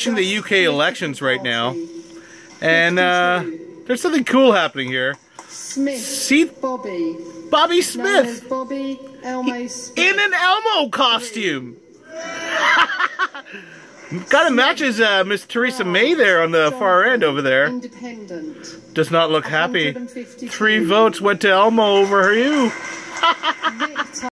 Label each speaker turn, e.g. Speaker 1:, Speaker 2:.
Speaker 1: watching the UK elections right now, and uh, there's something cool happening here.
Speaker 2: Smith.
Speaker 1: See
Speaker 2: Bobby.
Speaker 1: Bobby Smith
Speaker 2: Bobby Elmo Smith.
Speaker 1: in an Elmo costume. Kind of matches uh, Miss Theresa May there on the far end over there.
Speaker 2: Independent.
Speaker 1: Does not look happy. Three votes went to Elmo over you.